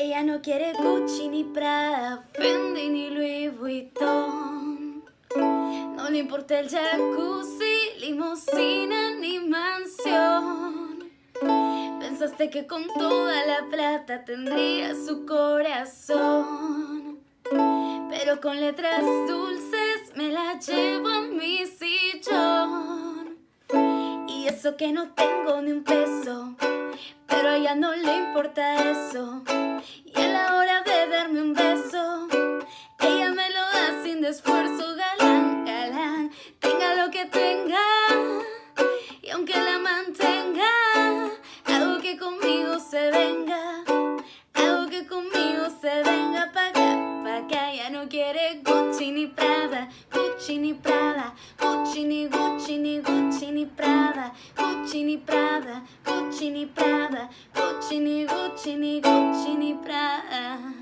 Ella no quiere Gucci ni Prada, Fendi ni Louis Vuitton. No le importa el jacuzzi, limusina ni mansión. Pensaste que con toda la plata tendría su corazón. Pero con letras dulces me la llevo a mi sillón. Y eso que no tengo ni un peso, pero a ella no le importa eso. Y a la hora de darme un beso, ella me lo da sin esfuerzo, galán, galán. Tenga lo que tenga, y aunque la mantenga, hago que conmigo se venga, hago que conmigo se venga pa' acá, pa' acá. Ya no quiere Gucci ni Prada, Gucci ni Prada, Gucci ni Gucci ni Gucci ni Prada, Gucci ni Prada, Gucci Prada, Gucci, Gucci, Gucci Prada.